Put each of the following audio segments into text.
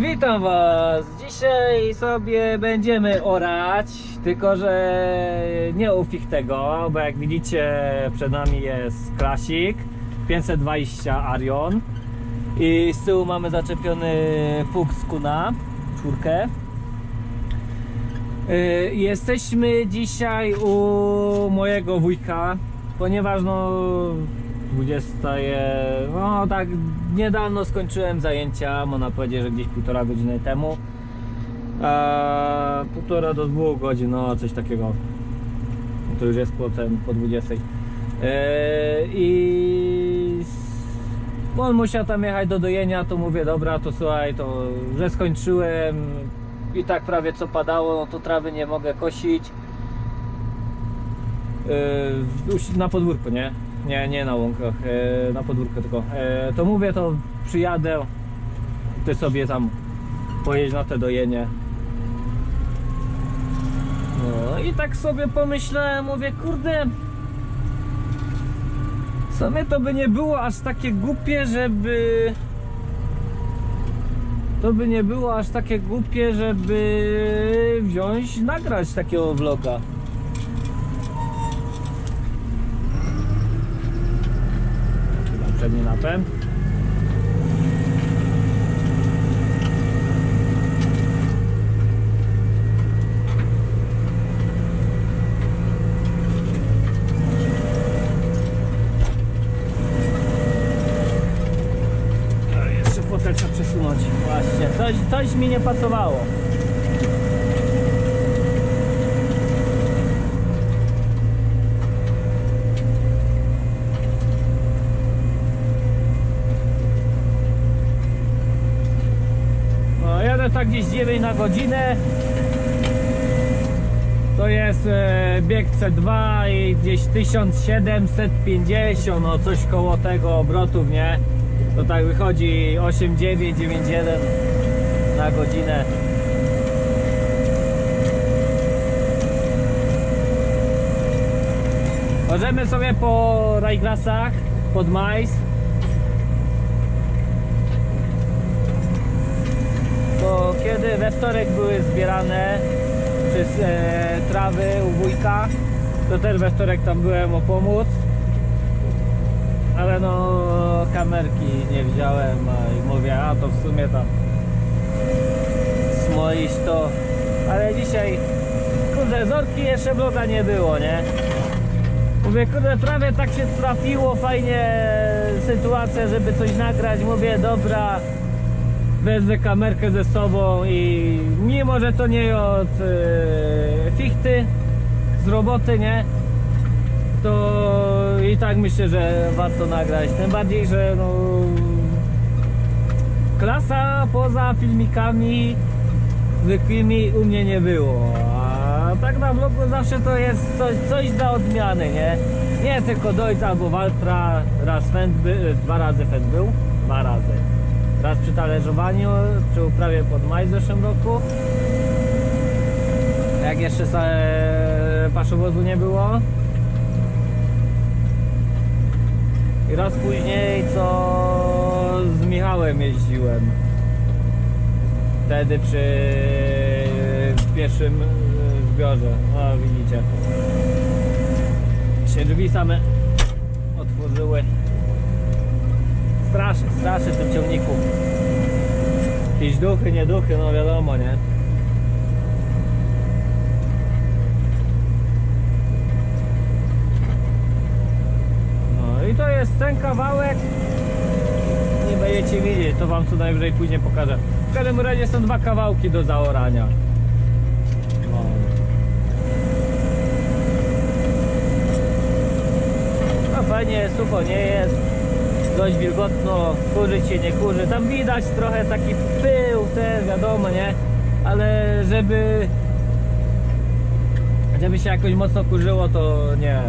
Witam Was! Dzisiaj sobie będziemy orać, tylko że nie u fichtego, bo jak widzicie przed nami jest Klasik 520 Arion i z tyłu mamy zaczepiony pług z Kuna, czwórkę. Y, Jesteśmy dzisiaj u mojego wujka, ponieważ no 20 je, no tak niedawno skończyłem zajęcia, można powiedzieć, że gdzieś półtora godziny temu. Eee, półtora do dwóch godzin, no coś takiego. To już jest po, ten, po 20. Eee, I on musiał tam jechać do dojenia, to mówię, dobra, to słuchaj, to że skończyłem i tak prawie co padało, no to trawy nie mogę kosić. Yy, na podwórku, nie? Nie, nie na łąkach, yy, na podwórku tylko. Yy, to mówię, to przyjadę, ty sobie tam pojedź na te dojenie. No i tak sobie pomyślałem, mówię, kurde, w sumie to by nie było aż takie głupie, żeby... To by nie było aż takie głupie, żeby wziąć, nagrać takiego vloga. Przedni napęd. Jeszcze fotel trzeba przesunąć. Właśnie, coś, coś mi nie pasowało. Tak gdzieś 9 na godzinę. To jest e, bieg C2 i gdzieś 1750, no coś koło tego obrotów, nie? To tak wychodzi 8, 9, 9, 1 na godzinę. Możemy sobie po rajglasach pod majs bo kiedy we wtorek były zbierane przez e, trawy u wujka, to też we wtorek tam byłem o pomóc. Ale no kamerki nie wziąłem i mówię, a to w sumie tam smoić to. Ale dzisiaj, kurde, zorki jeszcze vloga nie było, nie? Mówię, kurde, prawie tak się trafiło fajnie sytuacja, żeby coś nagrać. Mówię, dobra, wezmę kamerkę ze sobą i mimo, że to nie od e, fichty z roboty, nie? To i tak myślę, że warto nagrać. Tym bardziej, że no klasa poza filmikami zwykłymi u mnie nie było. A tak na vlogu zawsze to jest coś, coś dla odmiany, nie? Nie tylko Dojc albo Waltra, raz fend by, dwa razy fend był, dwa razy. Raz przy talerzowaniu, przy uprawie pod maj w zeszłym roku. Jak jeszcze e, paszowozu nie było. I raz później co z Michałem jeździłem. Wtedy przy pierwszym e, zbiorze. O widzicie. Się drzwi same otworzyły. Straszy, straszy w tym ciągniku. Jakieś duchy, nie duchy, no wiadomo, nie? No i to jest ten kawałek. Nie będziecie widzieć, to wam co najwyżej później pokażę. W każdym razie są dwa kawałki do zaorania. No. No fajnie, sucho nie jest. Dość wilgotno, kurzyć się nie kurzy. Tam widać trochę taki pył też, wiadomo, nie? Ale żeby żeby się jakoś mocno kurzyło, to nie.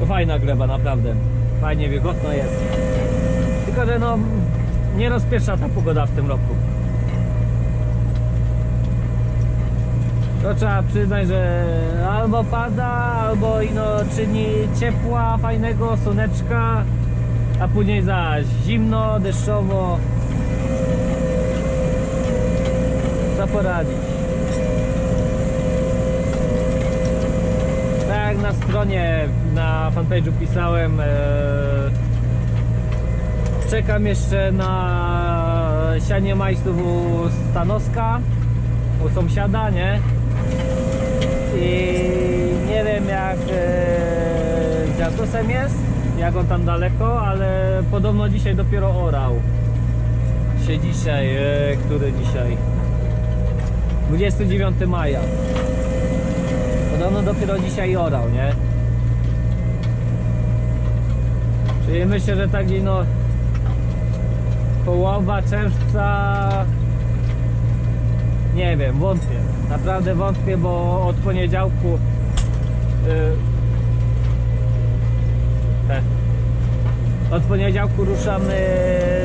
To fajna gleba, naprawdę. Fajnie wilgotno jest. Tylko, że no nie rozpiesza ta pogoda w tym roku. To trzeba przyznać, że albo pada, albo ino czyni ciepła, fajnego słoneczka, a później zaś zimno, deszczowo. można poradzić. Tak jak na stronie, na fanpage'u pisałem, e, czekam jeszcze na sianie majstów u Stanoska, u sąsiada, nie? I nie wiem jak e, z jest, jak on tam daleko, ale podobno dzisiaj dopiero orał się dzisiaj, e, który dzisiaj? 29 maja. Podobno dopiero dzisiaj orał, nie? Czyli myślę, że tak no połowa czerwca nie wiem, wątpię. Naprawdę wątpię, bo od poniedziałku yy, od poniedziałku ruszamy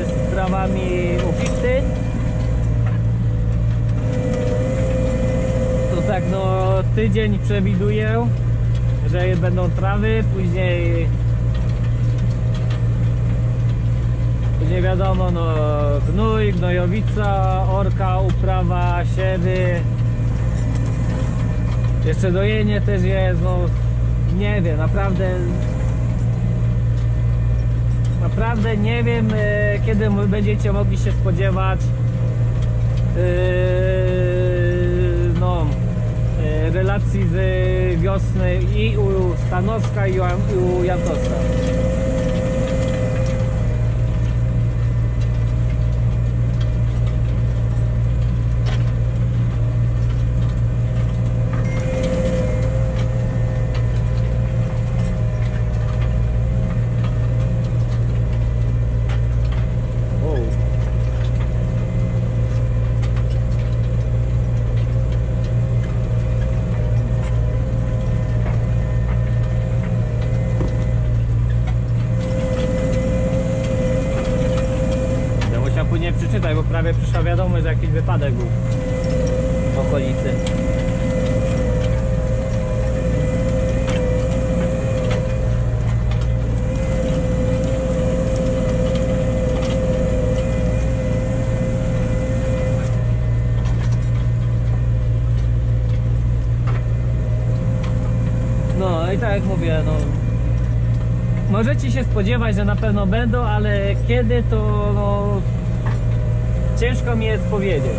z trawami u Pifty. To tak no tydzień przewiduję, że będą trawy, później później wiadomo no gnój, gnojowica, orka, uprawa, siewy. Jeszcze dojenie też jest, no nie wiem, naprawdę naprawdę nie wiem e, kiedy będziecie mogli się spodziewać e, no, e, relacji z wiosny i u Stanowska i u, i u Jantoska. Wow. Ja musiałem później przeczytać, przyszła wiadomość, że jakiś wypadek był w okolicy. No i tak mówię, no możecie się spodziewać, że na pewno będą, ale kiedy to no, ciężko mi jest powiedzieć.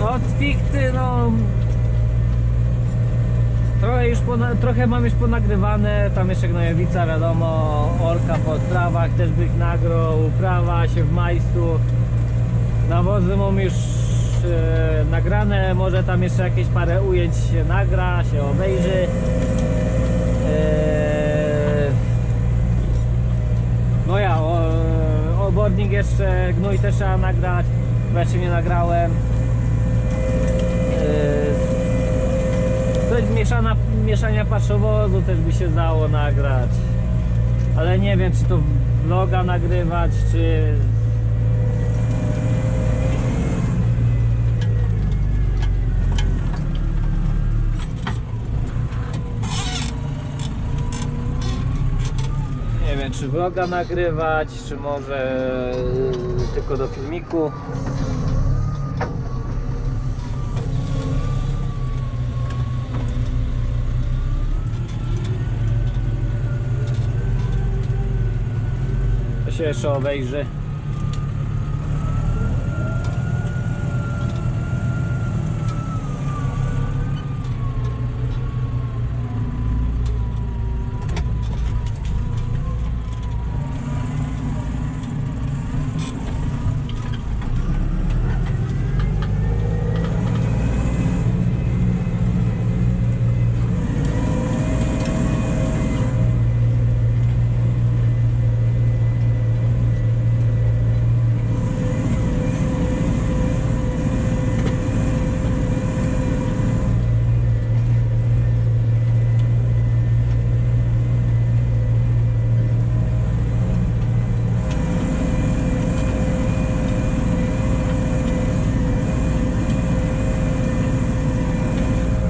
Od Fichty, no trochę już trochę mam już ponagrywane, tam jeszcze gnojowica, wiadomo, orka po trawach też bych nagrał, uprawa się w majstu. Nawozy mam już nagrane, może tam jeszcze jakieś parę ujęć się nagra, się obejrzy. E, no ja, o, obornik jeszcze, gnój też trzeba nagrać, bo jeszcze nie nagrałem. E, coś mieszana, mieszania paszowozu też by się dało nagrać. Ale nie wiem, czy to vloga nagrywać, czy czy vloga nagrywać, czy może yy, tylko do filmiku. To się jeszcze obejrzy.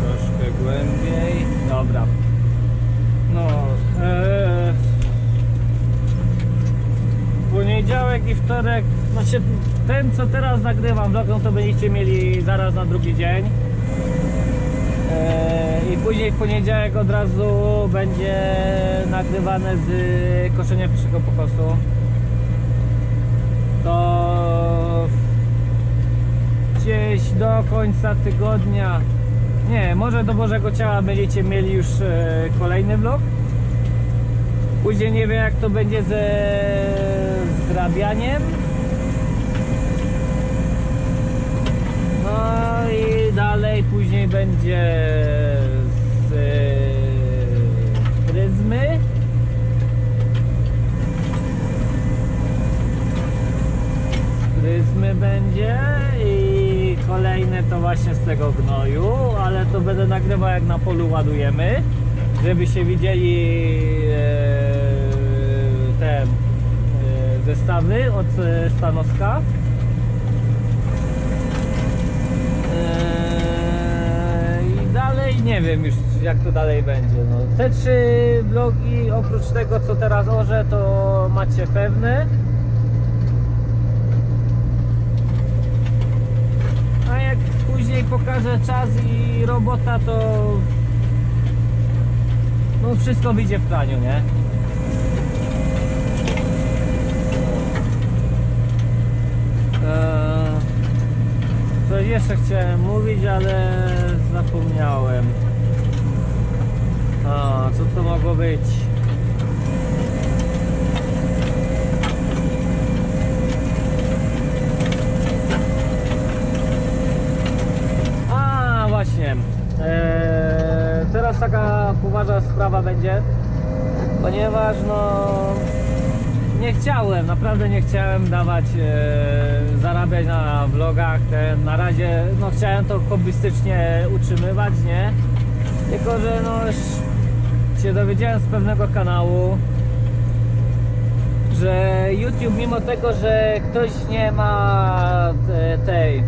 Troszkę głębiej. Dobra. No. Eee, poniedziałek i znaczy ten co teraz nagrywam vlog, no to będziecie mieli zaraz na drugi dzień. Eee, I później w poniedziałek od razu będzie nagrywane z koszenia pierwszego pokosu. To gdzieś do końca tygodnia, nie, może do Bożego Ciała będziecie mieli już e, kolejny vlog. Później nie wiem jak to będzie ze zgrabianiem. No i dalej później będzie z pryzmy. Pryzmy będzie i kolejne to właśnie z tego gnoju, ale to będę nagrywał jak na polu ładujemy, żeby się widzieli e, te e, zestawy od e, Stanowska. Eee, I dalej nie wiem już jak to dalej będzie. No, te trzy vlogi oprócz tego co teraz orze to macie pewne. A jak później pokażę czas i robota to no wszystko wyjdzie w praniu, nie? Eee, Coś jeszcze chciałem mówić, ale zapomniałem. A, co to mogło być? A, właśnie. Eee, teraz taka poważna sprawa będzie, ponieważ no nie chciałem, naprawdę nie chciałem dawać, e, zarabiać na vlogach. Te, na razie no, chciałem to hobbystycznie utrzymywać, nie? Tylko, że no już się dowiedziałem z pewnego kanału, że YouTube mimo tego, że ktoś nie ma te, tej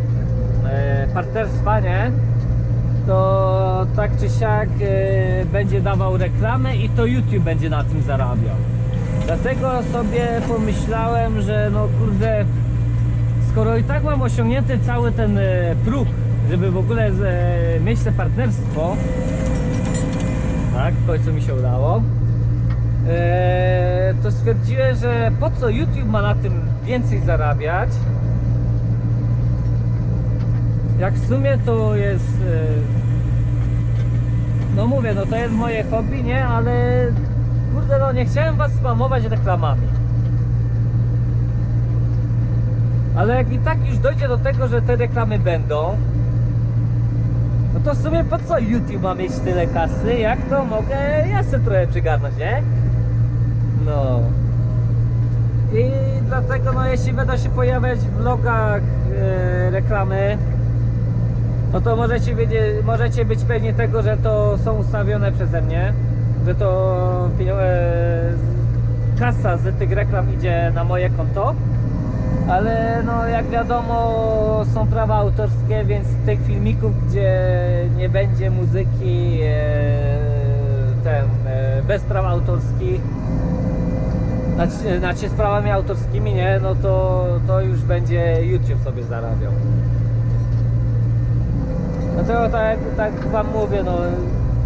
e, partnerstwa, nie? To tak czy siak e, będzie dawał reklamę i to YouTube będzie na tym zarabiał. Dlatego sobie pomyślałem, że no kurde, skoro i tak mam osiągnięty cały ten e, próg, żeby w ogóle e, mieć te partnerstwo, tak, w końcu mi się udało, e, to stwierdziłem, że po co YouTube ma na tym więcej zarabiać, jak w sumie to jest, no mówię, no to jest moje hobby, nie, ale kurde no nie chciałem was spamować reklamami. Ale jak i tak już dojdzie do tego, że te reklamy będą, no to w sumie po co YouTube ma mieć tyle kasy, jak to mogę ja sobie trochę przygarnąć, nie? No. I dlatego no jeśli będą się pojawiać w vlogach e, reklamy, no to możecie, wiedzieć, możecie być pewni tego, że to są ustawione przeze mnie, że to kasa z tych reklam idzie na moje konto, ale no jak wiadomo są prawa autorskie, więc tych filmików, gdzie nie będzie muzyki e, ten, e, bez praw autorskich, znaczy, znaczy z prawami autorskimi, nie, no to, to już będzie YouTube sobie zarabiał. Dlatego tak, tak wam mówię, no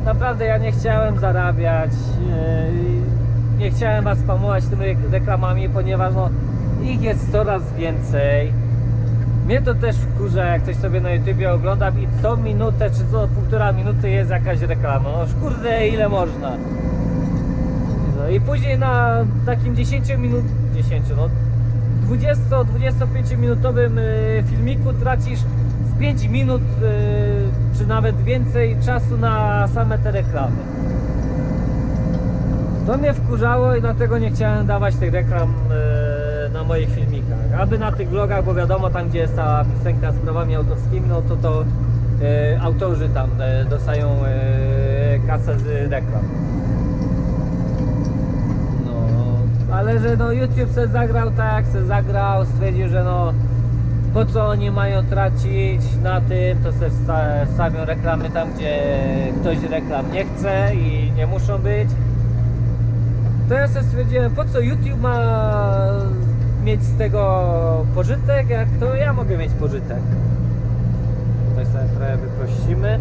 naprawdę ja nie chciałem zarabiać, nie chciałem was spamować tymi rek- reklamami, ponieważ no ich jest coraz więcej. Mnie to też wkurza, jak ktoś sobie na YouTubie ogląda i co minutę czy co półtora minuty jest jakaś reklama. No kurde, ile można. No i później na takim 10 minut, 10 no 20-25 minutowym y, filmiku tracisz z 5 minut y, czy nawet więcej czasu na same te reklamy. To mnie wkurzało i dlatego nie chciałem dawać tych reklam y, na moich filmikach. Aby na tych vlogach, bo wiadomo tam gdzie jest ta piosenka z prawami autorskimi, no to to y, autorzy tam y, dostają y, kasę z reklam. No, ale że no YouTube se zagrał tak se zagrał, stwierdził, że no po co oni mają tracić na tym, to se sta- stawią reklamy tam, gdzie ktoś reklam nie chce i nie muszą być. To ja sobie stwierdziłem, po co YouTube ma mieć z tego pożytek, jak to ja mogę mieć pożytek. Tutaj sobie trochę wyprościmy.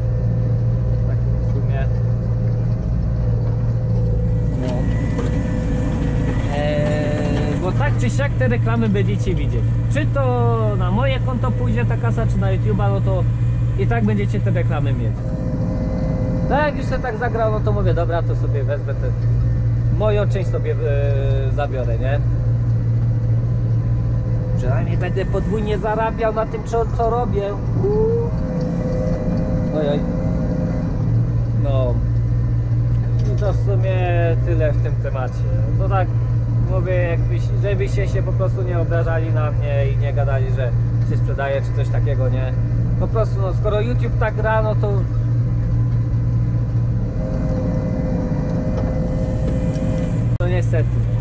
Tak w sumie. No. Eee, bo tak czy siak te reklamy będziecie widzieć. Czy to na moje konto pójdzie ta kasa, czy na YouTube'a, no to i tak będziecie te reklamy mieć. Tak, jak już się tak zagrał, no to mówię, dobra, to sobie wezmę te, moją część sobie e, zabiorę, nie? Przynajmniej będę podwójnie zarabiał na tym, co, co robię. Ojoj. No. I to w sumie tyle w tym temacie. To tak mówię, jakbyś, żebyście się po prostu nie obrażali na mnie i nie gadali, że się sprzedaje czy coś takiego, nie? Po prostu, no, skoro YouTube tak gra, no to No niestety.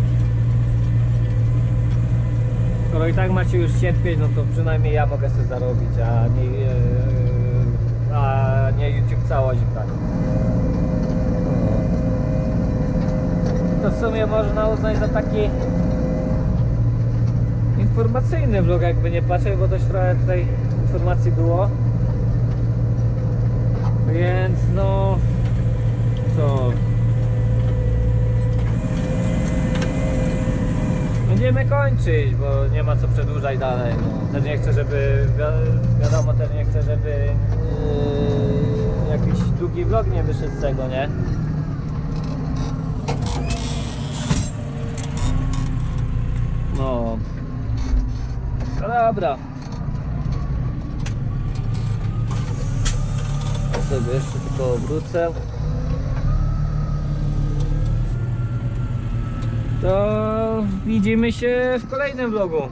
Skoro i tak macie już cierpieć, no to przynajmniej ja mogę sobie zarobić, a nie, yy, a nie YouTube całość tak. To w sumie można uznać za taki informacyjny vlog, jakby nie patrzeć, bo dość trochę tutaj informacji było. Więc no co Będziemy kończyć, bo nie ma co przedłużać dalej. No. Też nie chcę, żeby, wi- wiadomo, też nie chcę, żeby yy, jakiś długi vlog nie wyszedł z tego, nie? No. No dobra. Ja sobie jeszcze tylko obrócę. To widzimy się w kolejnym vlogu.